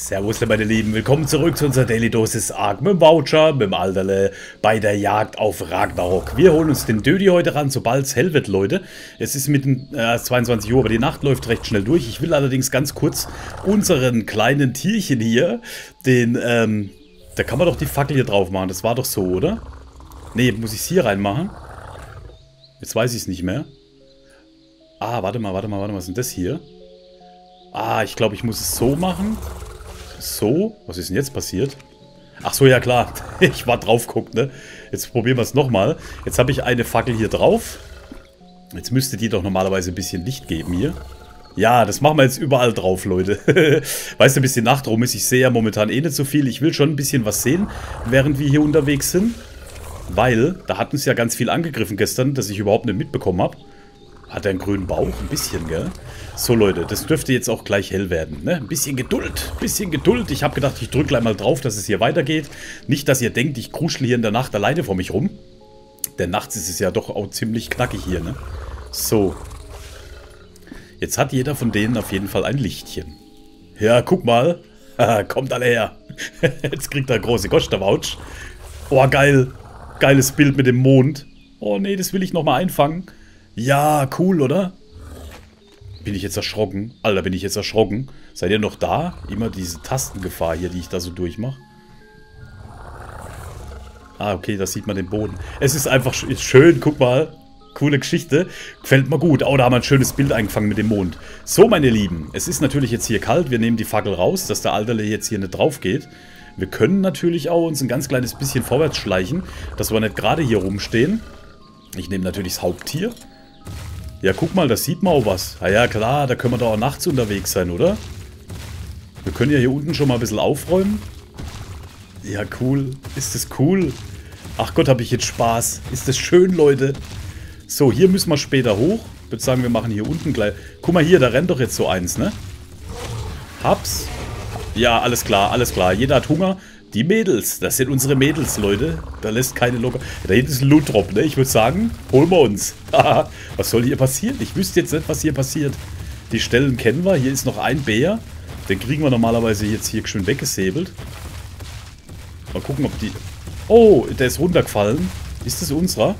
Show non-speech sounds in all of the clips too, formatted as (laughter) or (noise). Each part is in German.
Servus meine Lieben, willkommen zurück zu unserer Daily Dosis Arc mit dem Voucher, mit dem Alterle, bei der Jagd auf Ragnarok. Wir holen uns den Dödi heute ran, sobald es hell wird, Leute. Es ist mitten äh, 22 Uhr, aber die Nacht läuft recht schnell durch. Ich will allerdings ganz kurz unseren kleinen Tierchen hier, den, ähm, da kann man doch die Fackel hier drauf machen. Das war doch so, oder? Ne, muss ich es hier reinmachen? Jetzt weiß ich es nicht mehr. Ah, warte mal, warte mal, warte mal, was ist denn das hier? Ah, ich glaube, ich muss es so machen. So, was ist denn jetzt passiert? Ach so, ja klar. (laughs) Ich war drauf guckt, ne? Jetzt probieren wir es nochmal. Jetzt habe ich eine Fackel hier drauf. Jetzt müsste die doch normalerweise ein bisschen Licht geben hier. Ja, das machen wir jetzt überall drauf, Leute. (laughs) weißt du, bis die Nacht ist. Ich sehe ja momentan eh nicht so viel. Ich will schon ein bisschen was sehen, während wir hier unterwegs sind. Weil, da hat uns ja ganz viel angegriffen gestern, dass ich überhaupt nicht mitbekommen habe. Hat er einen grünen Bauch? Ein bisschen, gell? So, Leute, das dürfte jetzt auch gleich hell werden, ne? Ein bisschen Geduld, ein bisschen Geduld. Ich habe gedacht, ich drücke gleich mal drauf, dass es hier weitergeht. Nicht, dass ihr denkt, ich kruschel hier in der Nacht alleine vor mich rum. Denn nachts ist es ja doch auch ziemlich knackig hier, ne? So. Jetzt hat jeder von denen auf jeden Fall ein Lichtchen. Ja, guck mal. (laughs) Kommt alle her. (laughs) Jetzt kriegt er große Gosch, der Wouch. Oh, geil. Geiles Bild mit dem Mond. Oh, nee, das will ich nochmal einfangen. Ja, cool, oder? Bin ich jetzt erschrocken? Alter, bin ich jetzt erschrocken. Seid ihr noch da? Immer diese Tastengefahr hier, die ich da so durchmache. Ah, okay, da sieht man den Boden. Es ist einfach schön, guck mal. Coole Geschichte. Gefällt mir gut. Oh, da haben wir ein schönes Bild eingefangen mit dem Mond. So, meine Lieben. Es ist natürlich jetzt hier kalt. Wir nehmen die Fackel raus, dass der Alterle jetzt hier nicht drauf geht. Wir können natürlich auch uns ein ganz kleines bisschen vorwärts schleichen, dass wir nicht gerade hier rumstehen. Ich nehme natürlich das Haupttier. Ja, guck mal, da sieht man auch was. Ja, ja, klar, da können wir doch auch nachts unterwegs sein, oder? Wir können ja hier unten schon mal ein bisschen aufräumen. Ja, cool. Ist das cool? Ach Gott, habe ich jetzt Spaß. Ist das schön, Leute. So, hier müssen wir später hoch. Ich würde sagen, wir machen hier unten gleich... Guck mal hier, da rennt doch jetzt so eins, ne? Hab's. Ja, alles klar, alles klar. Jeder hat Hunger. Die Mädels, das sind unsere Mädels, Leute. Da lässt keine locker. Da hinten ist ein Loot-Drop, ne? Ich würde sagen, holen wir uns. (laughs) was soll hier passieren? Ich wüsste jetzt nicht, was hier passiert. Die Stellen kennen wir. Hier ist noch ein Bär. Den kriegen wir normalerweise jetzt hier schön weggesäbelt. Mal gucken, ob die... Oh, der ist runtergefallen. Ist das unserer?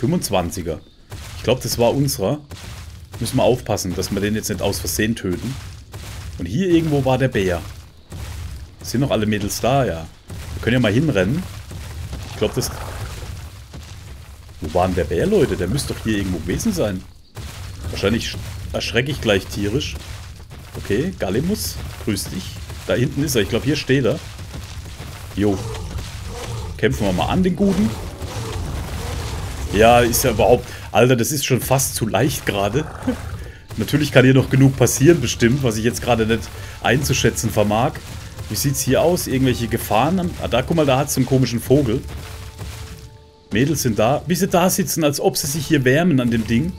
25er. Ich glaube, das war unserer. Müssen wir aufpassen, dass wir den jetzt nicht aus Versehen töten. Und hier irgendwo war der Bär. Sind noch alle Mädels da? Ja. Wir können ja mal hinrennen. Ich glaube, das... Wo war denn der Bär, Leute? Der müsste doch hier irgendwo gewesen sein. Wahrscheinlich erschrecke ich gleich tierisch. Okay, Gallimus, grüß dich. Da hinten ist er. Ich glaube, hier steht er. Jo. Kämpfen wir mal an, den Guten. Ja, ist ja überhaupt... Alter, das ist schon fast zu leicht gerade. (laughs) Natürlich kann hier noch genug passieren, bestimmt, was ich jetzt gerade nicht einzuschätzen vermag. Wie sieht's hier aus? Irgendwelche Gefahren? Ah, da, guck mal, da hat's so einen komischen Vogel. Mädels sind da. Wie sie da sitzen, als ob sie sich hier wärmen an dem Ding.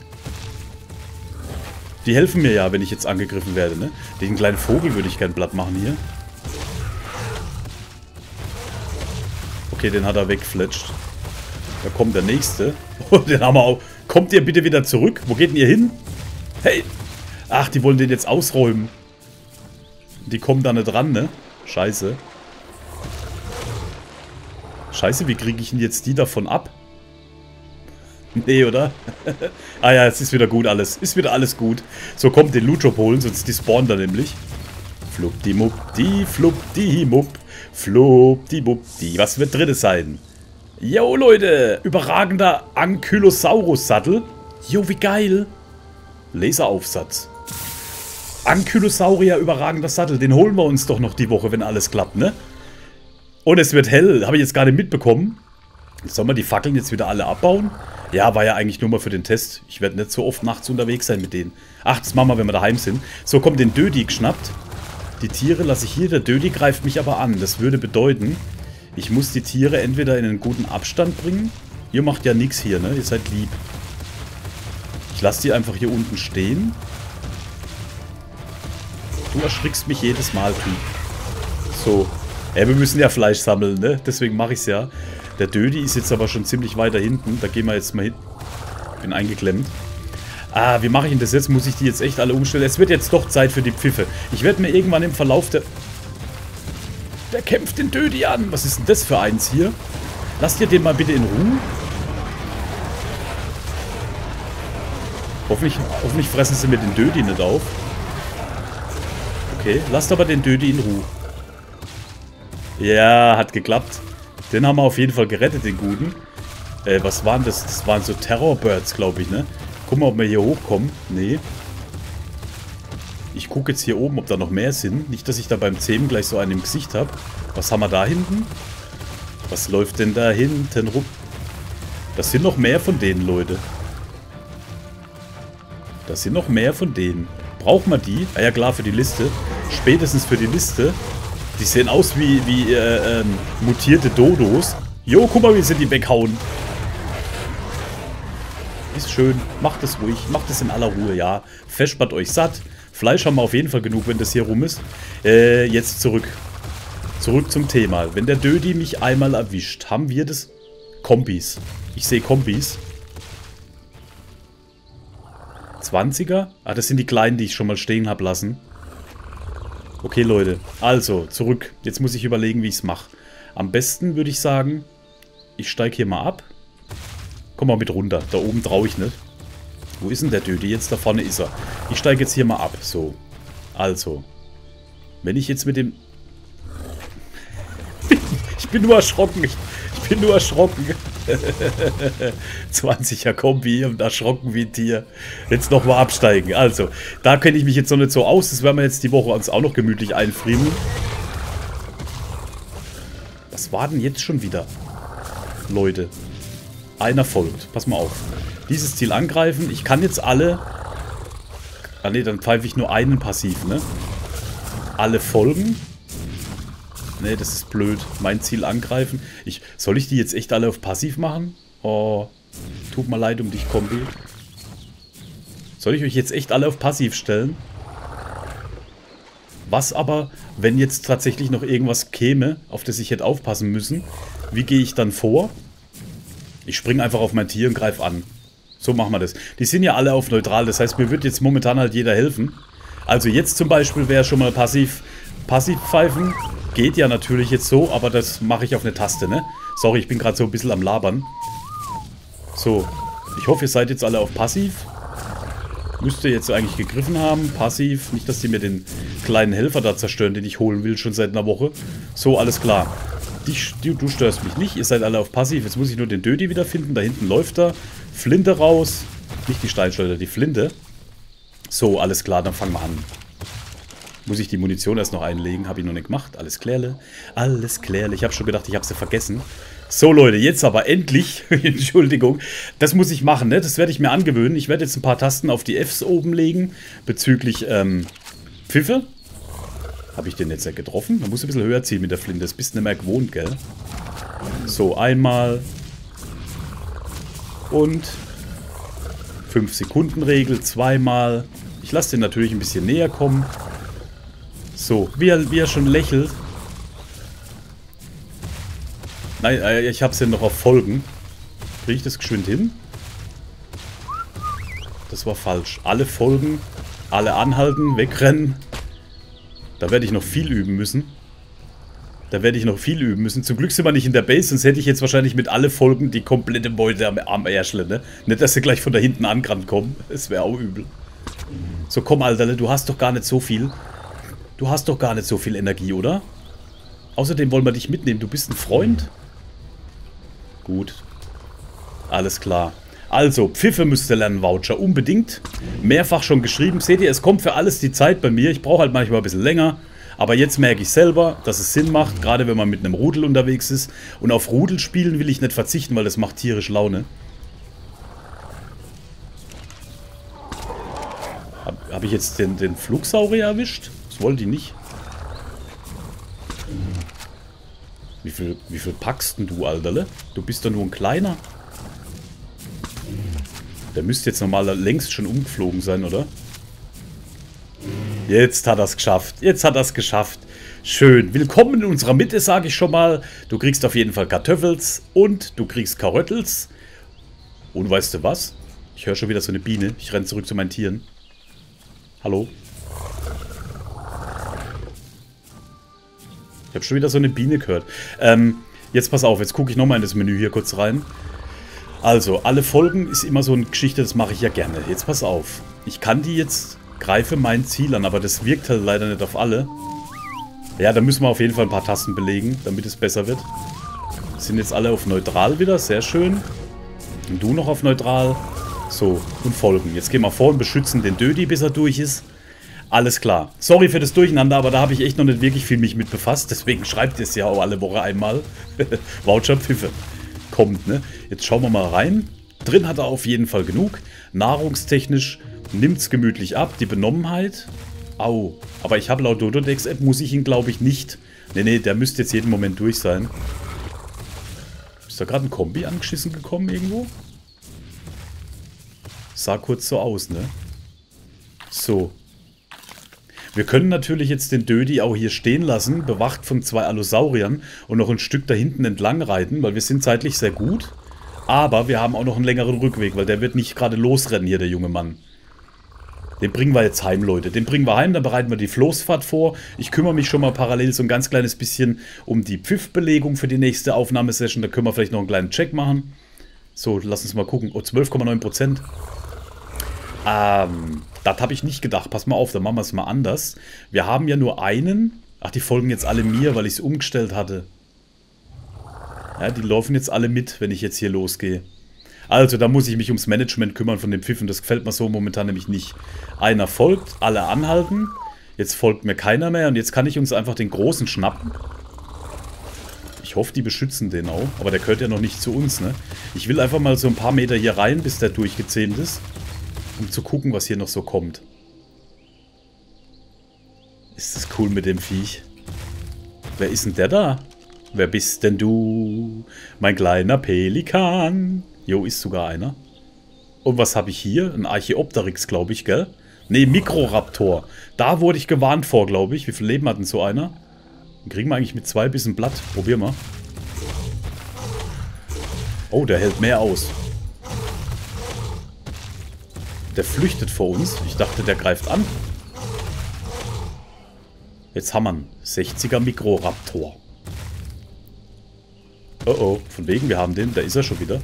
Die helfen mir ja, wenn ich jetzt angegriffen werde, ne? Den kleinen Vogel würde ich gern platt machen hier. Okay, den hat er weggefletscht. Da kommt der nächste. (laughs) Oh, den haben wir auch. Kommt ihr bitte wieder zurück? Wo geht denn ihr hin? Hey! Ach, die wollen den jetzt ausräumen. Die kommen da nicht ran, ne? Scheiße. Scheiße, wie kriege ich denn jetzt die davon ab? Nee, oder? (laughs) ah ja, es ist wieder gut alles. Ist wieder alles gut. So, kommt den Loot holen, sonst die spawnen da nämlich. Fluppdimuppdi, fluppdimupp, fluppdimuppdi. Was wird drin sein? Jo, Leute. Überragender Ankylosaurus-Sattel. Jo, wie geil. Laseraufsatz. Ankylosaurier überragender Sattel. Den holen wir uns doch noch die Woche, wenn alles klappt, ne? Und es wird hell. Habe ich jetzt gerade mitbekommen. Sollen wir die Fackeln jetzt wieder alle abbauen? Ja, war ja eigentlich nur mal für den Test. Ich werde nicht so oft nachts unterwegs sein mit denen. Ach, das machen wir, wenn wir daheim sind. So, kommt den Dödi geschnappt. Die Tiere lasse ich hier. Der Dödi greift mich aber an. Das würde bedeuten, ich muss die Tiere entweder in einen guten Abstand bringen. Ihr macht ja nichts hier, ne? Ihr seid lieb. Ich lasse die einfach hier unten stehen. Du erschrickst mich jedes Mal, Typ. So. Ja, wir müssen ja Fleisch sammeln, ne? Deswegen mache ich es ja. Der Dödi ist jetzt aber schon ziemlich weiter hinten. Da gehen wir jetzt mal hin. Bin eingeklemmt. Ah, wie mache ich denn das jetzt? Muss ich die jetzt echt alle umstellen? Es wird jetzt doch Zeit für die Pfiffe. Ich werde mir irgendwann im Verlauf der... Der kämpft den Dödi an. Was ist denn das für eins hier? Lasst ihr den mal bitte in Ruhe. Hoffentlich, hoffentlich fressen sie mir den Dödi nicht auf. Okay, lasst aber den Dödi in Ruhe. Ja, hat geklappt. Den haben wir auf jeden Fall gerettet, den Guten. Äh, was waren das? Das waren so Terrorbirds, glaube ich, ne? Gucken wir, ob wir hier hochkommen. Nee. Ich gucke jetzt hier oben, ob da noch mehr sind. Nicht, dass ich da beim Zähmen gleich so einen im Gesicht habe. Was haben wir da hinten? Was läuft denn da hinten rum? Das sind noch mehr von denen, Leute. Das sind noch mehr von denen. Braucht man die? Ah ja, klar, für die Liste. Spätestens für die Liste. Die sehen aus wie, wie äh, ähm, mutierte Dodos. Jo, guck mal, wie sie die weghauen. Ist schön. Macht es ruhig. Macht es in aller Ruhe, ja. Festspannt euch satt. Fleisch haben wir auf jeden Fall genug, wenn das hier rum ist. Äh, jetzt zurück. Zurück zum Thema. Wenn der Dödi mich einmal erwischt, haben wir das... Kompis. Ich sehe Kompis. 20er? Ah, das sind die kleinen, die ich schon mal stehen habe lassen. Okay, Leute. Also, zurück. Jetzt muss ich überlegen, wie ich es mache. Am besten würde ich sagen, ich steige hier mal ab. Komm mal mit runter. Da oben traue ich nicht. Wo ist denn der Dödi? Jetzt da vorne ist er. Ich steige jetzt hier mal ab. So. Also. Wenn ich jetzt mit dem... (laughs) ich bin nur erschrocken. Ich bin nur erschrocken. (laughs) 20er Kombi und erschrocken wie ein Tier. Jetzt nochmal absteigen. Also, da kenne ich mich jetzt noch nicht so aus. Das werden wir jetzt die Woche uns auch noch gemütlich einfriemeln. Was war denn jetzt schon wieder? Leute. Einer folgt. Pass mal auf. Dieses Ziel angreifen. Ich kann jetzt alle... Ah ne, dann pfeife ich nur einen passiv, ne? Alle folgen. Ne, das ist blöd. Mein Ziel angreifen. Ich, soll ich die jetzt echt alle auf passiv machen? Oh, tut mir leid um dich, Kombi. Soll ich euch jetzt echt alle auf passiv stellen? Was aber, wenn jetzt tatsächlich noch irgendwas käme, auf das ich hätte aufpassen müssen, wie gehe ich dann vor? Ich springe einfach auf mein Tier und greife an. So machen wir das. Die sind ja alle auf neutral, das heißt, mir wird jetzt momentan halt jeder helfen. Also jetzt zum Beispiel wäre schon mal passiv, passiv pfeifen. Geht ja natürlich jetzt so, aber das mache ich auf eine Taste, ne? Sorry, ich bin gerade so ein bisschen am Labern. So, ich hoffe, ihr seid jetzt alle auf passiv. Müsste jetzt eigentlich gegriffen haben. Passiv. Nicht, dass die mir den kleinen Helfer da zerstören, den ich holen will, schon seit einer Woche. So, alles klar. Dich, du, du störst mich nicht. Ihr seid alle auf passiv. Jetzt muss ich nur den Dödi wiederfinden. Da hinten läuft er. Flinte raus. Nicht die Steinschleuder, die Flinte. So, alles klar. Dann fangen wir an. Muss ich die Munition erst noch einlegen. Habe ich noch nicht gemacht. Alles klärle. Alles klärle. Ich habe schon gedacht, ich habe sie vergessen. So Leute, jetzt aber endlich, (laughs) Entschuldigung, das muss ich machen, ne? das werde ich mir angewöhnen. Ich werde jetzt ein paar Tasten auf die Fs oben legen, bezüglich ähm, Pfiffe. Habe ich den jetzt ja getroffen? Man muss ein bisschen höher ziehen mit der Flinte, das bist du nicht mehr gewohnt, gell? So, einmal. Und 5 Sekunden Regel, zweimal. Ich lasse den natürlich ein bisschen näher kommen. So, wie er, wie er schon lächelt, Nein, äh, ich hab's ja noch auf Folgen. Kriege ich das geschwind hin? Das war falsch. Alle folgen, alle anhalten, wegrennen. Da werde ich noch viel üben müssen. Da werde ich noch viel üben müssen. Zum Glück sind wir nicht in der Base, sonst hätte ich jetzt wahrscheinlich mit alle Folgen die komplette Beute am, am Ärschle, ne? Nicht, dass sie gleich von da hinten angerannt kommen. Das wäre auch übel. So, komm, Alter, du hast doch gar nicht so viel. Du hast doch gar nicht so viel Energie, oder? Außerdem wollen wir dich mitnehmen. Du bist ein Freund. Gut. Alles klar. Also, Pfiffe müsste lernen, Voucher. Unbedingt. Mehrfach schon geschrieben. Seht ihr, es kommt für alles die Zeit bei mir. Ich brauche halt manchmal ein bisschen länger. Aber jetzt merke ich selber, dass es Sinn macht, gerade wenn man mit einem Rudel unterwegs ist. Und auf Rudel spielen will ich nicht verzichten, weil das macht tierisch Laune. Habe hab ich jetzt den, den Flugsaurier erwischt? Wollte ich nicht. Wie viel, wie viel packst denn du, Alterle? Du bist doch nur ein kleiner. Der müsste jetzt normal längst schon umgeflogen sein, oder? Jetzt hat er es geschafft. Jetzt hat er es geschafft. Schön. Willkommen in unserer Mitte, sage ich schon mal. Du kriegst auf jeden Fall Kartoffels und du kriegst Karöttels. Und weißt du was? Ich höre schon wieder so eine Biene. Ich renne zurück zu meinen Tieren. Hallo? Ich habe schon wieder so eine Biene gehört. Ähm, jetzt pass auf, jetzt gucke ich nochmal in das Menü hier kurz rein. Also, alle Folgen ist immer so eine Geschichte, das mache ich ja gerne. Jetzt pass auf. Ich kann die jetzt, greife mein Ziel an, aber das wirkt halt leider nicht auf alle. Ja, da müssen wir auf jeden Fall ein paar Tasten belegen, damit es besser wird. Sind jetzt alle auf neutral wieder, sehr schön. Und du noch auf neutral. So, und folgen. Jetzt gehen wir vor und beschützen den Dödi, bis er durch ist. Alles klar. Sorry für das Durcheinander, aber da habe ich echt noch nicht wirklich viel mich mit befasst. Deswegen schreibt ihr es ja auch alle Woche einmal. (laughs) Voucher Pfiffe. Kommt, ne? Jetzt schauen wir mal rein. Drin hat er auf jeden Fall genug. Nahrungstechnisch nimmt es gemütlich ab. Die Benommenheit. Au. Aber ich habe laut Dododex App, muss ich ihn glaube ich nicht. Ne, ne, der müsste jetzt jeden Moment durch sein. Ist da gerade ein Kombi angeschissen gekommen irgendwo? Sah kurz so aus, ne? So. Wir können natürlich jetzt den Dödi auch hier stehen lassen, bewacht von zwei Allosauriern und noch ein Stück da hinten entlang reiten, weil wir sind zeitlich sehr gut. Aber wir haben auch noch einen längeren Rückweg, weil der wird nicht gerade losrennen hier, der junge Mann. Den bringen wir jetzt heim, Leute. Den bringen wir heim, dann bereiten wir die Floßfahrt vor. Ich kümmere mich schon mal parallel so ein ganz kleines bisschen um die Pfiffbelegung für die nächste Aufnahmesession. Da können wir vielleicht noch einen kleinen Check machen. So, lass uns mal gucken. Oh, 12,9%. Ähm, das habe ich nicht gedacht. Pass mal auf, dann machen wir es mal anders. Wir haben ja nur einen. Ach, die folgen jetzt alle mir, weil ich es umgestellt hatte. Ja, die laufen jetzt alle mit, wenn ich jetzt hier losgehe. Also, da muss ich mich ums Management kümmern von den Pfiffen. Das gefällt mir so momentan nämlich nicht. Einer folgt, alle anhalten. Jetzt folgt mir keiner mehr und jetzt kann ich uns einfach den Großen schnappen. Ich hoffe, die beschützen den auch. Aber der gehört ja noch nicht zu uns, ne? Ich will einfach mal so ein paar Meter hier rein, bis der durchgezähmt ist um zu gucken, was hier noch so kommt. Ist das cool mit dem Viech? Wer ist denn der da? Wer bist denn du? Mein kleiner Pelikan. Jo, ist sogar einer. Und was habe ich hier? Ein Archeopteryx, glaube ich, gell? Ne, Mikroraptor. Da wurde ich gewarnt vor, glaube ich. Wie viel Leben hat denn so einer? Kriegen wir eigentlich mit zwei bisschen Blatt. Probier mal. Oh, der hält mehr aus. Der flüchtet vor uns. Ich dachte, der greift an. Jetzt haben wir einen 60er Mikroraptor. Oh oh, von wegen, wir haben den. Da ist er schon wieder.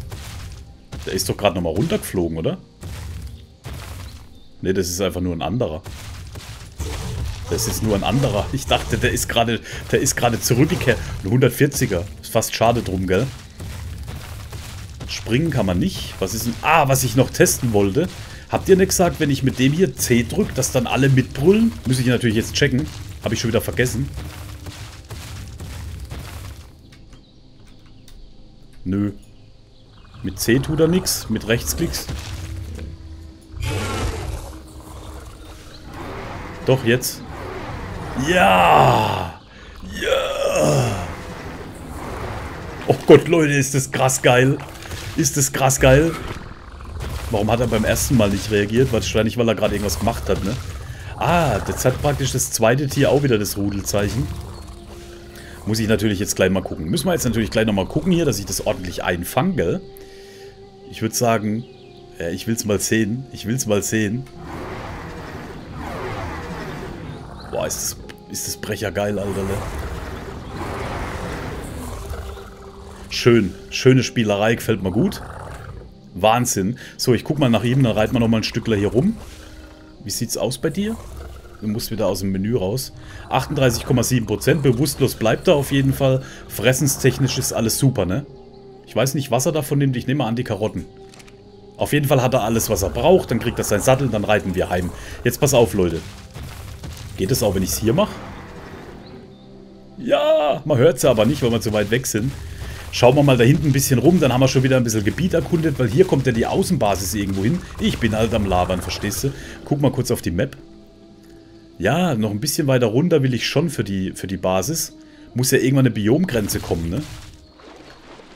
Der ist doch gerade nochmal runtergeflogen, oder? Ne, das ist einfach nur ein anderer. Das ist nur ein anderer. Ich dachte, der ist gerade der ist gerade zurückgekehrt. Ein 140er. Ist fast schade drum, gell? Springen kann man nicht. Was ist denn... Ah, was ich noch testen wollte. Habt ihr nicht gesagt, wenn ich mit dem hier C drücke, dass dann alle mitbrüllen? Muss ich natürlich jetzt checken. Habe ich schon wieder vergessen. Nö. Mit C tut er nichts. Mit Rechtsklicks. Doch, jetzt. Ja! Ja! Oh Gott, Leute, ist das krass geil. Ist das krass geil. Warum hat er beim ersten Mal nicht reagiert? Wahrscheinlich, weil er gerade irgendwas gemacht hat, ne? Ah, jetzt hat praktisch das zweite Tier auch wieder das Rudelzeichen. Muss ich natürlich jetzt gleich mal gucken. Müssen wir jetzt natürlich gleich nochmal gucken hier, dass ich das ordentlich einfange? Ich würde sagen, ja, ich will's mal sehen. Ich will's mal sehen. Boah, ist das, ist das Brecher geil, Alter, ne? Schön. Schöne Spielerei, gefällt mir gut. Wahnsinn. So, ich guck mal nach ihm, dann reiten wir nochmal ein Stückler hier rum. Wie sieht's aus bei dir? Du musst wieder aus dem Menü raus. 38,7%. Bewusstlos bleibt er auf jeden Fall. Fressenstechnisch ist alles super, ne? Ich weiß nicht, was er davon nimmt. Ich nehme an die Karotten. Auf jeden Fall hat er alles, was er braucht. Dann kriegt er seinen Sattel, dann reiten wir heim. Jetzt pass auf, Leute. Geht es auch, wenn ich es hier mache? Ja, man hört es aber nicht, weil wir zu weit weg sind. Schauen wir mal da hinten ein bisschen rum, dann haben wir schon wieder ein bisschen Gebiet erkundet, weil hier kommt ja die Außenbasis irgendwo hin. Ich bin halt am Labern, verstehst du? Guck mal kurz auf die Map. Ja, noch ein bisschen weiter runter will ich schon für die, für die Basis. Muss ja irgendwann eine Biomgrenze kommen, ne?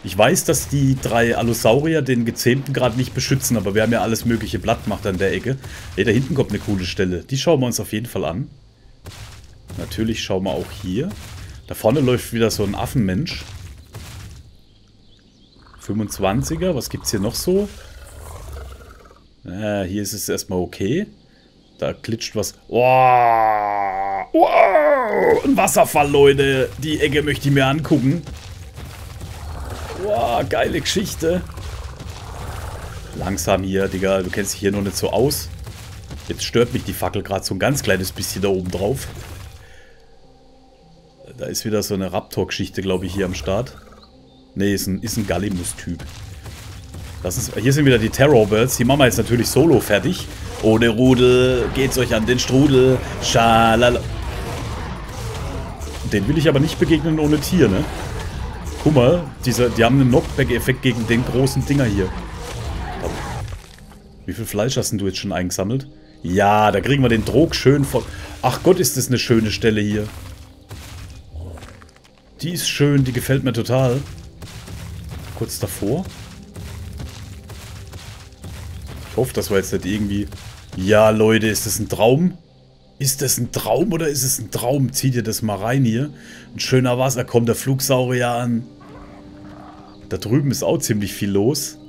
Ich weiß, dass die drei Allosaurier den Gezähmten gerade nicht beschützen, aber wir haben ja alles mögliche Blatt gemacht an der Ecke. Ey, da hinten kommt eine coole Stelle. Die schauen wir uns auf jeden Fall an. Natürlich schauen wir auch hier. Da vorne läuft wieder so ein Affenmensch. 25er, was gibt es hier noch so? Ja, hier ist es erstmal okay. Da klitscht was. Wow, wow, ein Wasserfall, Leute. Die Ecke möchte ich mir angucken. Wow, geile Geschichte. Langsam hier, Digga. Du kennst dich hier noch nicht so aus. Jetzt stört mich die Fackel gerade so ein ganz kleines bisschen da oben drauf. Da ist wieder so eine Raptor-Geschichte, glaube ich, hier am Start. Ne, ist ein, ist ein Gallimus-Typ. Hier sind wieder die Terrorbirds. Die machen wir jetzt natürlich solo fertig. Ohne Rudel geht's euch an den Strudel. Schalala. Den will ich aber nicht begegnen ohne Tier, ne? Guck mal, diese, die haben einen Knockback-Effekt gegen den großen Dinger hier. Wie viel Fleisch hast du jetzt schon eingesammelt? Ja, da kriegen wir den Drog schön von... Ach Gott, ist das eine schöne Stelle hier. Die ist schön, die gefällt mir total. Kurz davor. Ich hoffe, das war jetzt nicht irgendwie... Ja, Leute, ist das ein Traum? Ist das ein Traum oder ist es ein Traum? Zieht ihr das mal rein hier. Ein schöner Wasser, kommt der Flugsaurier an. Da drüben ist auch ziemlich viel los.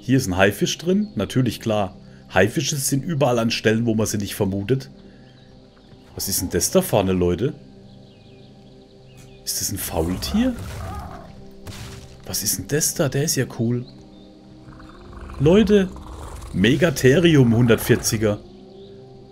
Hier ist ein Haifisch drin. Natürlich, klar. Haifische sind überall an Stellen, wo man sie nicht vermutet. Was ist denn das da vorne, Leute? Ist das ein Faultier? Was ist denn das da? Der ist ja cool. Leute, Megatherium 140er.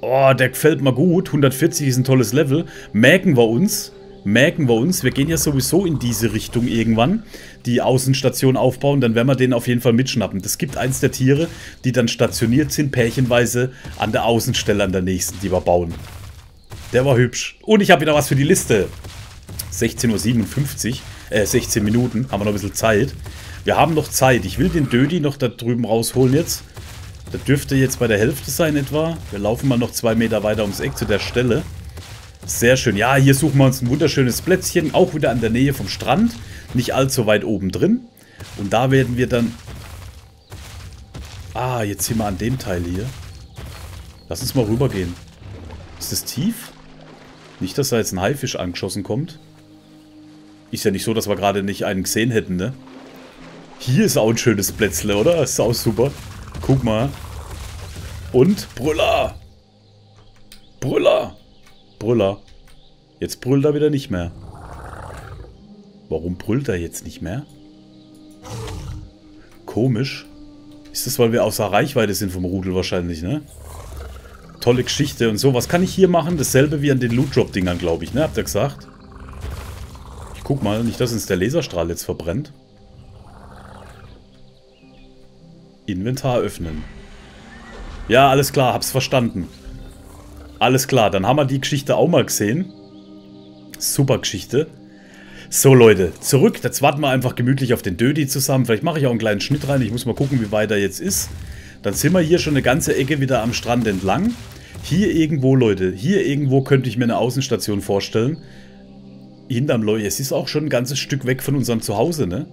Oh, der gefällt mir gut. 140 ist ein tolles Level. Merken wir uns merken wir uns, wir gehen ja sowieso in diese Richtung irgendwann, die Außenstation aufbauen, dann werden wir den auf jeden Fall mitschnappen. Das gibt eins der Tiere, die dann stationiert sind, pärchenweise an der Außenstelle an der nächsten, die wir bauen. Der war hübsch. Und ich habe wieder was für die Liste. 16.57 Uhr, äh, 16 Minuten, haben wir noch ein bisschen Zeit. Wir haben noch Zeit. Ich will den Dödi noch da drüben rausholen jetzt. Das dürfte jetzt bei der Hälfte sein etwa. Wir laufen mal noch zwei Meter weiter ums Eck zu der Stelle. Sehr schön. Ja, hier suchen wir uns ein wunderschönes Plätzchen. Auch wieder an der Nähe vom Strand. Nicht allzu weit oben drin. Und da werden wir dann... Ah, jetzt sind wir an dem Teil hier. Lass uns mal rübergehen. Ist das tief? Nicht, dass da jetzt ein Haifisch angeschossen kommt. Ist ja nicht so, dass wir gerade nicht einen gesehen hätten, ne? Hier ist auch ein schönes Plätzle, oder? Ist auch super. Guck mal. Und Brüller. Brüller. Brüller. Jetzt brüllt er wieder nicht mehr. Warum brüllt er jetzt nicht mehr? Komisch. Ist das, weil wir außer Reichweite sind vom Rudel wahrscheinlich, ne? Tolle Geschichte und so. Was kann ich hier machen? Dasselbe wie an den Loot Drop Dingern, glaube ich, ne? Habt ihr gesagt? Ich guck mal, nicht, dass uns der Laserstrahl jetzt verbrennt. Inventar öffnen. Ja, alles klar, hab's verstanden. Alles klar, dann haben wir die Geschichte auch mal gesehen. Super Geschichte. So Leute, zurück. Jetzt warten wir einfach gemütlich auf den Dödi zusammen. Vielleicht mache ich auch einen kleinen Schnitt rein. Ich muss mal gucken, wie weit er jetzt ist. Dann sind wir hier schon eine ganze Ecke wieder am Strand entlang. Hier irgendwo, Leute, hier irgendwo könnte ich mir eine Außenstation vorstellen. Hinterm Leute, es ist auch schon ein ganzes Stück weg von unserem Zuhause, ne?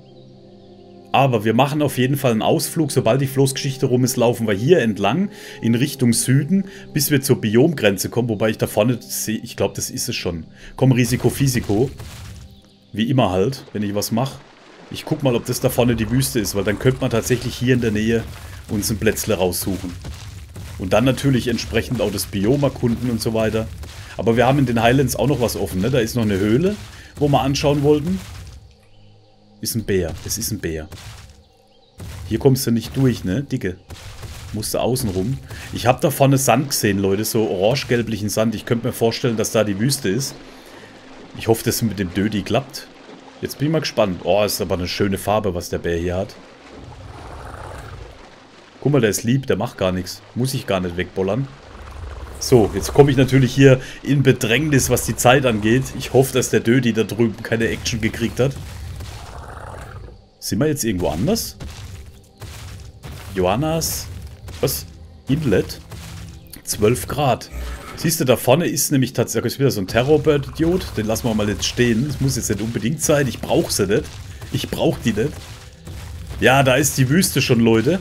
Aber wir machen auf jeden Fall einen Ausflug. Sobald die Floßgeschichte rum ist, laufen wir hier entlang in Richtung Süden, bis wir zur Biomgrenze kommen. Wobei ich da vorne sehe, ich glaube, das ist es schon. Komm, Risiko, Fisiko. Wie immer halt, wenn ich was mache. Ich guck mal, ob das da vorne die Wüste ist, weil dann könnte man tatsächlich hier in der Nähe uns ein Plätzle raussuchen. Und dann natürlich entsprechend auch das Biom erkunden und so weiter. Aber wir haben in den Highlands auch noch was offen, ne? Da ist noch eine Höhle, wo wir anschauen wollten. Ist ein Bär. Es ist ein Bär. Hier kommst du nicht durch, ne? Dicke. Musst du außen rum. Ich habe da vorne Sand gesehen, Leute. So orange-gelblichen Sand. Ich könnte mir vorstellen, dass da die Wüste ist. Ich hoffe, dass es mit dem Dödi klappt. Jetzt bin ich mal gespannt. Oh, ist aber eine schöne Farbe, was der Bär hier hat. Guck mal, der ist lieb. Der macht gar nichts. Muss ich gar nicht wegbollern. So, jetzt komme ich natürlich hier in Bedrängnis, was die Zeit angeht. Ich hoffe, dass der Dödi da drüben keine Action gekriegt hat. Sind wir jetzt irgendwo anders? Johannas... Was? Inlet? 12 Grad. Siehst du, da vorne ist nämlich tatsächlich wieder so ein Terrorbird-Idiot. Den lassen wir mal jetzt stehen. Das muss jetzt nicht unbedingt sein. Ich brauche sie nicht. Ich brauche die nicht. Ja, da ist die Wüste schon, Leute.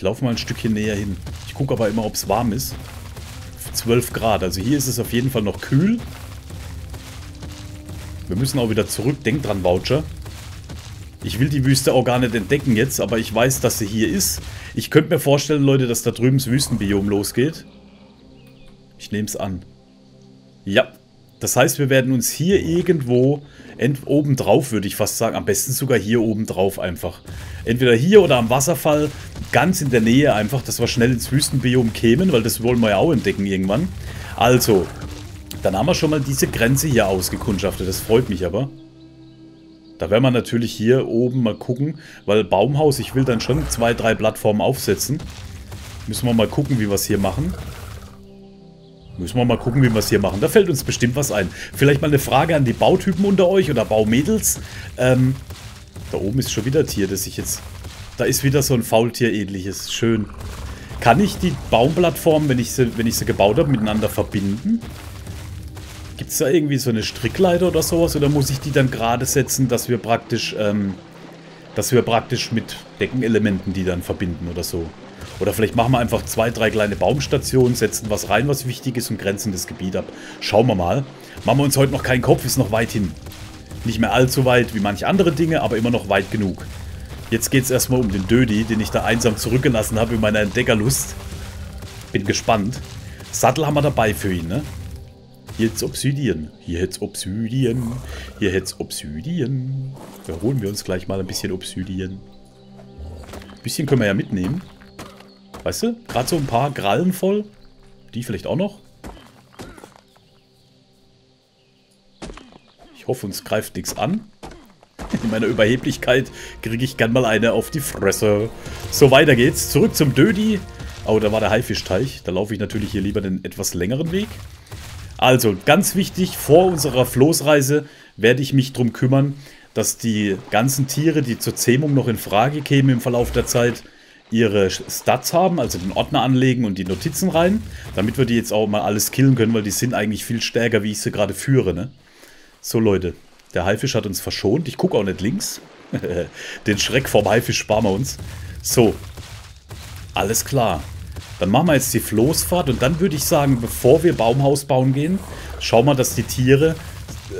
Ich laufe mal ein Stückchen näher hin. Ich gucke aber immer, ob es warm ist. 12 Grad. Also hier ist es auf jeden Fall noch kühl. Wir müssen auch wieder zurück. Denk dran, Voucher. Ich will die Wüste auch gar nicht entdecken jetzt, aber ich weiß, dass sie hier ist. Ich könnte mir vorstellen, Leute, dass da drüben das Wüstenbiom losgeht. Ich nehme es an. Ja. Das heißt, wir werden uns hier irgendwo oben drauf, würde ich fast sagen. Am besten sogar hier oben drauf einfach. Entweder hier oder am Wasserfall, ganz in der Nähe einfach, dass wir schnell ins Wüstenbiom kämen, weil das wollen wir ja auch entdecken irgendwann. Also, dann haben wir schon mal diese Grenze hier ausgekundschaftet. Das freut mich aber. Da werden wir natürlich hier oben mal gucken, weil Baumhaus, ich will dann schon zwei, drei Plattformen aufsetzen. Müssen wir mal gucken, wie wir es hier machen. Müssen wir mal gucken, wie wir es hier machen. Da fällt uns bestimmt was ein. Vielleicht mal eine Frage an die Bautypen unter euch oder Baumädels. Ähm, da oben ist schon wieder ein Tier, das ich jetzt... Da ist wieder so ein Faultier-ähnliches. Schön. Kann ich die Baumplattformen, wenn ich sie, wenn ich sie gebaut habe, miteinander verbinden? Gibt es da irgendwie so eine Strickleiter oder sowas? Oder muss ich die dann gerade setzen, dass wir praktisch... Ähm, dass wir praktisch mit Deckenelementen die dann verbinden oder so? Oder vielleicht machen wir einfach zwei, drei kleine Baumstationen, setzen was rein, was wichtig ist und grenzen das Gebiet ab. Schauen wir mal. Machen wir uns heute noch keinen Kopf, ist noch weit hin. Nicht mehr allzu weit wie manche andere Dinge, aber immer noch weit genug. Jetzt geht es erstmal um den Dödi, den ich da einsam zurückgelassen habe in meiner Entdeckerlust. Bin gespannt. Sattel haben wir dabei für ihn, ne? Hier hätt's Obsidian. Hier hätt's Obsidian. Hier hätt's Obsidian. Da holen wir uns gleich mal ein bisschen Obsidian. Ein bisschen können wir ja mitnehmen. Weißt du? Gerade so ein paar Krallen voll. Die vielleicht auch noch. Ich hoffe, uns greift nichts an. In meiner Überheblichkeit kriege ich gern mal eine auf die Fresse. So, weiter geht's. Zurück zum Dödi. Oh, da war der Haifischteich. Da laufe ich natürlich hier lieber den etwas längeren Weg. Also, ganz wichtig, vor unserer Floßreise werde ich mich darum kümmern, dass die ganzen Tiere, die zur Zähmung noch in Frage kämen im Verlauf der Zeit, ihre Stats haben, also den Ordner anlegen und die Notizen rein, damit wir die jetzt auch mal alles killen können, weil die sind eigentlich viel stärker, wie ich sie gerade führe, ne? So, Leute, der Haifisch hat uns verschont. Ich gucke auch nicht links. (laughs) den Schreck vorm Haifisch sparen wir uns. So, alles klar. Dann machen wir jetzt die Floßfahrt und dann würde ich sagen, bevor wir Baumhaus bauen gehen, schauen wir, dass die Tiere,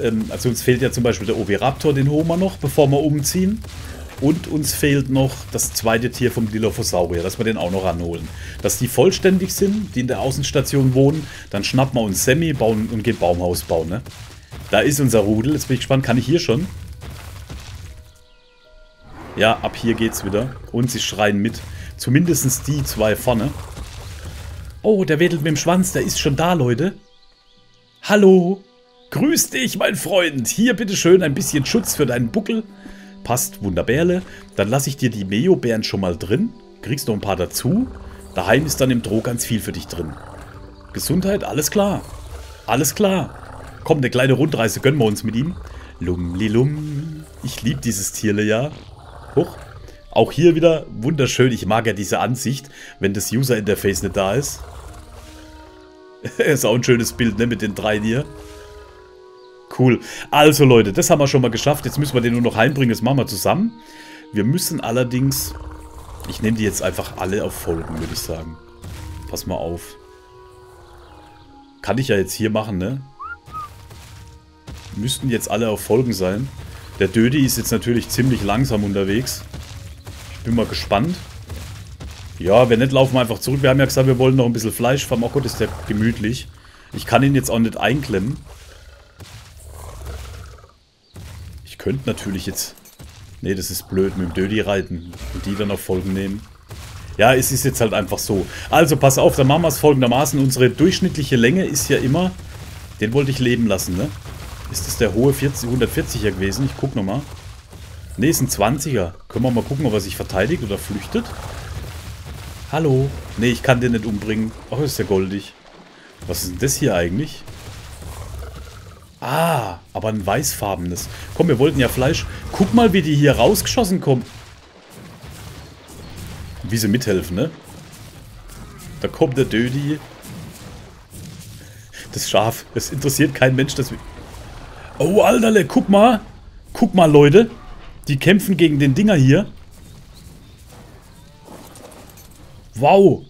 ähm, also uns fehlt ja zum Beispiel der Oviraptor, den holen wir noch, bevor wir umziehen. Und uns fehlt noch das zweite Tier vom Dilophosaurier, dass wir den auch noch ranholen. Dass die vollständig sind, die in der Außenstation wohnen, dann schnappen wir uns Semi bauen und gehen Baumhaus bauen. Ne? Da ist unser Rudel. Jetzt bin ich gespannt, kann ich hier schon? Ja, ab hier geht's wieder. Und sie schreien mit. Zumindest die zwei vorne. Oh, der wedelt mit dem Schwanz. Der ist schon da, Leute. Hallo. Grüß dich, mein Freund. Hier bitteschön ein bisschen Schutz für deinen Buckel. Passt, wunderbärle. Dann lasse ich dir die Meo-Bären schon mal drin. Kriegst noch ein paar dazu. Daheim ist dann im Droh ganz viel für dich drin. Gesundheit, alles klar. Alles klar. Komm, eine kleine Rundreise gönnen wir uns mit ihm. Lumlilum. Ich liebe dieses Tierle, ja. Hoch. Auch hier wieder wunderschön. Ich mag ja diese Ansicht, wenn das User-Interface nicht da ist. (laughs) ist auch ein schönes Bild, ne, mit den drei hier. Cool. Also Leute, das haben wir schon mal geschafft. Jetzt müssen wir den nur noch heimbringen. Das machen wir zusammen. Wir müssen allerdings... Ich nehme die jetzt einfach alle auf Folgen, würde ich sagen. Pass mal auf. Kann ich ja jetzt hier machen, ne? Müssten jetzt alle auf Folgen sein. Der Dödi ist jetzt natürlich ziemlich langsam unterwegs. Ich bin mal gespannt. Ja, wenn nicht, laufen wir einfach zurück. Wir haben ja gesagt, wir wollen noch ein bisschen Fleisch farmen. Oh Gott, ist der gemütlich. Ich kann ihn jetzt auch nicht einklemmen. Könnte natürlich jetzt... Ne, das ist blöd, mit dem Dödi reiten und die dann auf Folgen nehmen. Ja, es ist jetzt halt einfach so. Also, pass auf, dann machen wir es folgendermaßen. Unsere durchschnittliche Länge ist ja immer... Den wollte ich leben lassen, ne? Ist das der hohe 40, 140er gewesen? Ich guck nochmal. Ne, ist ein 20er. Können wir mal gucken, ob er sich verteidigt oder flüchtet? Hallo? Ne, ich kann den nicht umbringen. Ach, ist der goldig. Was ist denn das hier eigentlich? Ah, aber ein weißfarbenes. Komm, wir wollten ja Fleisch. Guck mal, wie die hier rausgeschossen kommen. Wie sie mithelfen, ne? Da kommt der Dödi. Das Schaf. Es interessiert kein Mensch, dass wir... Oh, Alterle, guck mal. Guck mal, Leute. Die kämpfen gegen den Dinger hier. Wow.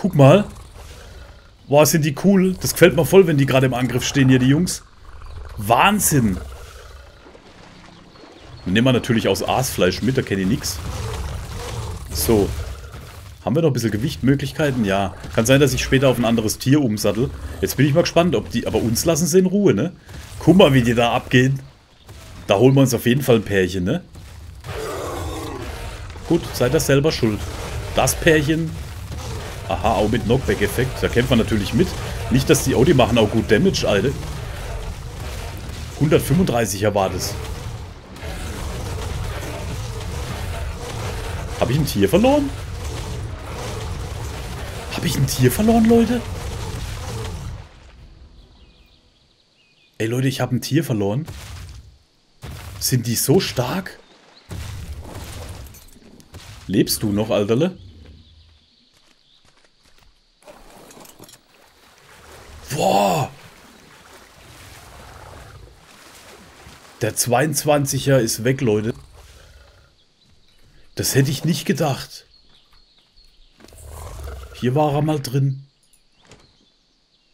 Guck mal. Boah, sind die cool. Das gefällt mir voll, wenn die gerade im Angriff stehen hier, die Jungs. Wahnsinn. Nehmen wir natürlich aus Aasfleisch mit, da kenne ich nichts. So. Haben wir noch ein bisschen Gewichtmöglichkeiten? Ja. Kann sein, dass ich später auf ein anderes Tier umsattel. Jetzt bin ich mal gespannt, ob die... Aber uns lassen sie in Ruhe, ne? Guck mal, wie die da abgehen. Da holen wir uns auf jeden Fall ein Pärchen, ne? Gut, seid ihr selber schuld. Das Pärchen... Aha, auch mit Knockback-Effekt. Da kämpft man natürlich mit. Nicht, dass die... Die machen auch gut Damage, Alter. 135er war das. Habe ich ein Tier verloren? Habe ich ein Tier verloren, Leute? Ey, Leute, ich habe ein Tier verloren. Sind die so stark? Lebst du noch, Alterle? Boah! Der 22er ist weg, Leute. Das hätte ich nicht gedacht. Hier war er mal drin.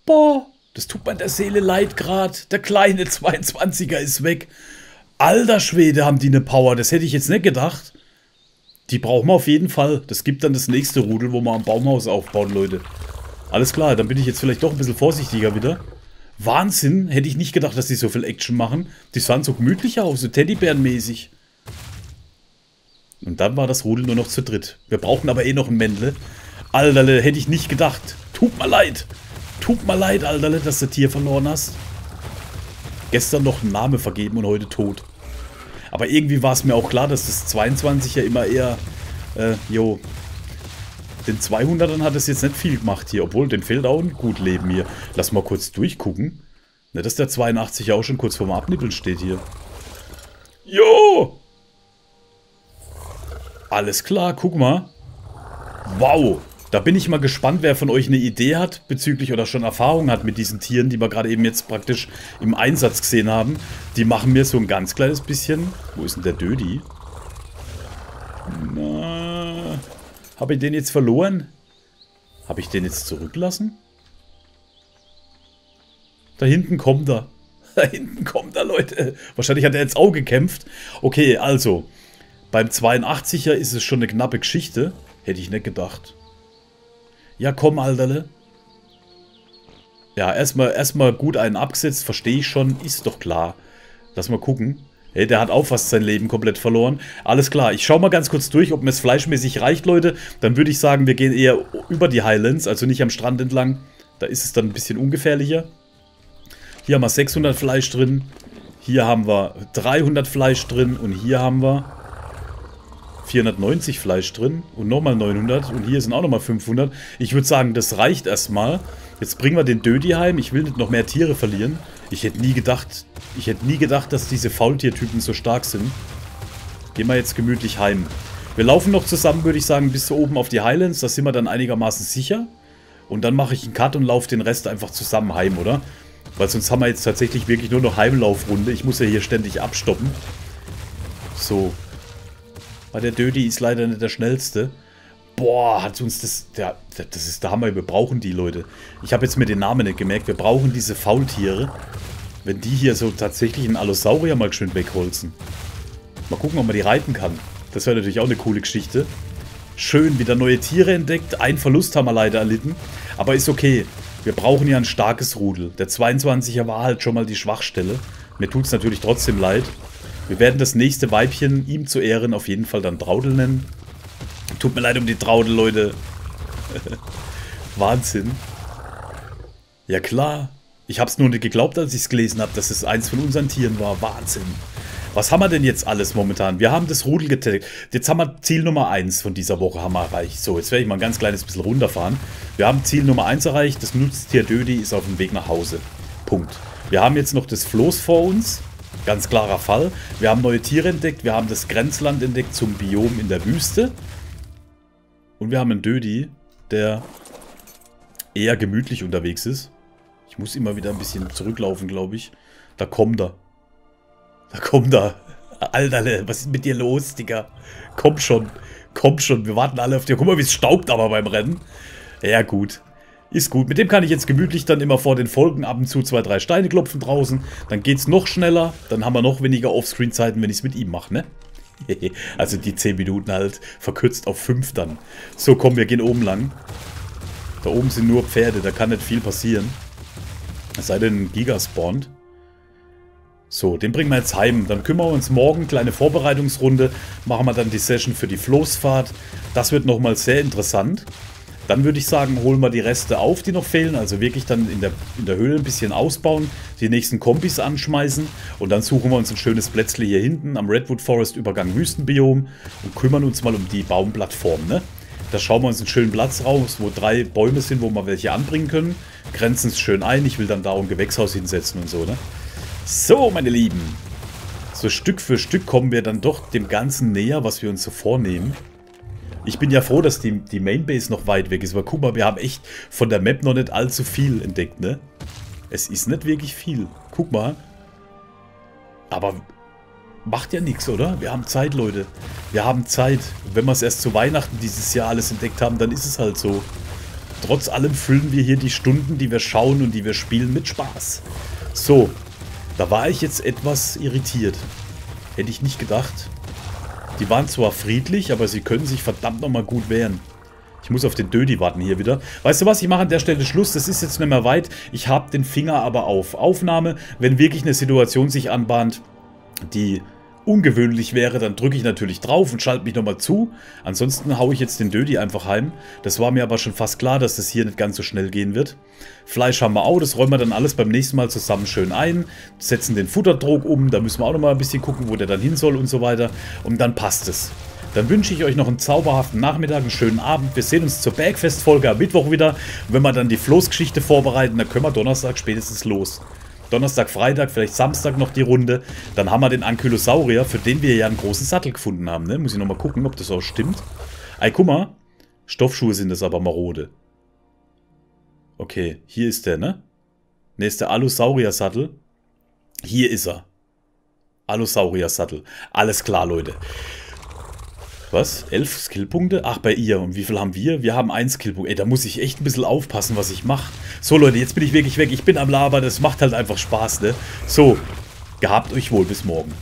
Boah, das tut mir der Seele leid grad. Der kleine 22er ist weg. Alter Schwede, haben die eine Power. Das hätte ich jetzt nicht gedacht. Die brauchen wir auf jeden Fall. Das gibt dann das nächste Rudel, wo wir ein Baumhaus aufbauen, Leute. Alles klar, dann bin ich jetzt vielleicht doch ein bisschen vorsichtiger wieder. Wahnsinn, hätte ich nicht gedacht, dass die so viel Action machen. Die sahen so gemütlich aus, so Teddybärenmäßig. Und dann war das Rudel nur noch zu dritt. Wir brauchen aber eh noch ein Männle. Alterle, hätte ich nicht gedacht. Tut mir leid. Tut mir leid, Alterle, dass du Tier verloren hast. Gestern noch einen Namen vergeben und heute tot. Aber irgendwie war es mir auch klar, dass das 22 ja immer eher, äh, jo, den 200ern hat es jetzt nicht viel gemacht hier, obwohl den fehlt auch ein gut Leben hier. Lass mal kurz durchgucken. Ne, dass der 82 ja auch schon kurz vorm Abnippeln steht hier. Jo! Alles klar, guck mal. Wow! Da bin ich mal gespannt, wer von euch eine Idee hat bezüglich oder schon Erfahrung hat mit diesen Tieren, die wir gerade eben jetzt praktisch im Einsatz gesehen haben. Die machen mir so ein ganz kleines bisschen... Wo ist denn der Dödi? Na, habe ich den jetzt verloren? Habe ich den jetzt zurücklassen? Da hinten kommt er. (laughs) Da hinten kommt er, Leute. Wahrscheinlich hat er jetzt auch gekämpft. Okay, also. Beim 82er ist es schon eine knappe Geschichte. Hätte ich nicht gedacht. Ja, komm, Alterle. Ja, erstmal erstmal gut einen abgesetzt, verstehe ich schon, ist doch klar. Lass mal gucken. Hey, der hat auch fast sein Leben komplett verloren. Alles klar, ich schaue mal ganz kurz durch, ob mir es fleischmäßig reicht, Leute. Dann würde ich sagen, wir gehen eher über die Highlands, also nicht am Strand entlang. Da ist es dann ein bisschen ungefährlicher. Hier haben wir 600 Fleisch drin. Hier haben wir 300 Fleisch drin und hier haben wir 490 Fleisch drin und nochmal 900 und hier sind auch nochmal 500. Ich würde sagen, das reicht erstmal. Jetzt bringen wir den Dödi heim. Ich will nicht noch mehr Tiere verlieren. Ich hätte nie gedacht, ich hätte nie gedacht, dass diese Faultiertypen so stark sind. Gehen wir jetzt gemütlich heim. Wir laufen noch zusammen, würde ich sagen, bis oben auf die Highlands. Da sind wir dann einigermaßen sicher. Und dann mache ich einen Cut und laufe den Rest einfach zusammen heim, oder? Weil sonst haben wir jetzt tatsächlich wirklich nur noch Heimlaufrunde. Ich muss ja hier ständig abstoppen. So, weil der Dödi ist leider nicht der schnellste. Boah, hat uns das... Der, das ist der Hammer. Wir brauchen die, Leute. Ich habe jetzt mir den Namen nicht gemerkt. Wir brauchen diese Faultiere. Wenn die hier so tatsächlich einen Allosaurier mal schön wegholzen. Mal gucken, ob man die reiten kann. Das wäre natürlich auch eine coole Geschichte. Schön, wieder neue Tiere entdeckt. Ein Verlust haben wir leider erlitten. Aber ist okay. Wir brauchen ja ein starkes Rudel. Der 22er war halt schon mal die Schwachstelle. Mir tut es natürlich trotzdem leid. Wir werden das nächste Weibchen ihm zu Ehren auf jeden Fall dann Traudel nennen. Tut mir leid um die Traudel, Leute. Wahnsinn. Ja klar. Ich habe es nur nicht geglaubt, als ich es gelesen habe, dass es eins von unseren Tieren war. Wahnsinn. Was haben wir denn jetzt alles momentan? Wir haben das Rudel getaggt. Jetzt haben wir Ziel Nummer 1 von dieser Woche haben wir erreicht. So, jetzt werde ich mal ein ganz kleines bisschen runterfahren. Wir haben Ziel Nummer 1 erreicht. Das Nutztier Dödi ist auf dem Weg nach Hause. Punkt. Wir haben jetzt noch das Floß vor uns. Ganz klarer Fall. Wir haben neue Tiere entdeckt, wir haben das Grenzland entdeckt zum Biom in der Wüste. Und wir haben einen Dödi, der eher gemütlich unterwegs ist. Ich muss immer wieder ein bisschen zurücklaufen, glaube ich. Da kommt er. Da kommt er. (laughs) Alter, was ist mit dir los, Digga? Komm schon. Komm schon, wir warten alle auf dir. Guck mal, wie es staubt aber beim Rennen. Ja, gut. Ist gut. Mit dem kann ich jetzt gemütlich dann immer vor den Folgen ab und zu zwei, drei Steine klopfen draußen. Dann geht's noch schneller. Dann haben wir noch weniger Offscreen-Zeiten, wenn ich es mit ihm mache, ne? (laughs) also die 10 Minuten halt verkürzt auf 5 dann. So, komm, wir gehen oben lang. Da oben sind nur Pferde, da kann nicht viel passieren. Es sei denn, Giga spawnt. So, den bringen wir jetzt heim. Dann kümmern wir uns morgen, kleine Vorbereitungsrunde. Machen wir dann die Session für die Floßfahrt. Das wird nochmal sehr interessant. Dann würde ich sagen, holen wir die Reste auf, die noch fehlen. Also wirklich dann in der, in der Höhle ein bisschen ausbauen, die nächsten Kombis anschmeißen. Und dann suchen wir uns ein schönes Plätzle hier hinten am Redwood Forest Übergang Wüstenbiom und kümmern uns mal um die Baumplattform. Ne? Da schauen wir uns einen schönen Platz raus, wo drei Bäume sind, wo wir welche anbringen können. Grenzen es schön ein. Ich will dann da ein Gewächshaus hinsetzen und so. Ne? So, meine Lieben. So Stück für Stück kommen wir dann doch dem Ganzen näher, was wir uns so vornehmen. Ich bin ja froh, dass die, die Mainbase noch weit weg ist. Aber guck mal, wir haben echt von der Map noch nicht allzu viel entdeckt, ne? Es ist nicht wirklich viel. Guck mal. Aber macht ja nichts, oder? Wir haben Zeit, Leute. Wir haben Zeit. Wenn wir es erst zu Weihnachten dieses Jahr alles entdeckt haben, dann ist es halt so. Trotz allem füllen wir hier die Stunden, die wir schauen und die wir spielen, mit Spaß. So, da war ich jetzt etwas irritiert. Hätte ich nicht gedacht. Die waren zwar friedlich, aber sie können sich verdammt nochmal gut wehren. Ich muss auf den Dödi warten hier wieder. Weißt du was, ich mache an der Stelle Schluss. Das ist jetzt nicht mehr weit. Ich habe den Finger aber auf Aufnahme. Wenn wirklich eine Situation sich anbahnt, die ungewöhnlich wäre, dann drücke ich natürlich drauf und schalte mich nochmal zu. Ansonsten haue ich jetzt den Dödi einfach heim. Das war mir aber schon fast klar, dass das hier nicht ganz so schnell gehen wird. Fleisch haben wir auch, das räumen wir dann alles beim nächsten Mal zusammen schön ein. Setzen den Futterdruck um, da müssen wir auch nochmal ein bisschen gucken, wo der dann hin soll und so weiter. Und dann passt es. Dann wünsche ich euch noch einen zauberhaften Nachmittag, einen schönen Abend. Wir sehen uns zur Bergfestfolge am Mittwoch wieder. Wenn wir dann die Floßgeschichte vorbereiten, dann können wir Donnerstag spätestens los. Donnerstag, Freitag, vielleicht Samstag noch die Runde. Dann haben wir den Ankylosaurier, für den wir ja einen großen Sattel gefunden haben. Ne? Muss ich nochmal gucken, ob das auch stimmt. Ey, guck mal. Stoffschuhe sind das aber marode. Okay, hier ist der, ne? Ne, ist der Allosaurier-Sattel. Hier ist er. Allosaurier-Sattel. Alles klar, Leute. Was? Elf Skillpunkte? Ach, bei ihr. Und wie viel haben wir? Wir haben ein Skillpunkt. Ey, da muss ich echt ein bisschen aufpassen, was ich mache. So, Leute, jetzt bin ich wirklich weg. Ich bin am Laber. Das macht halt einfach Spaß, ne? So, gehabt euch wohl. Bis morgen.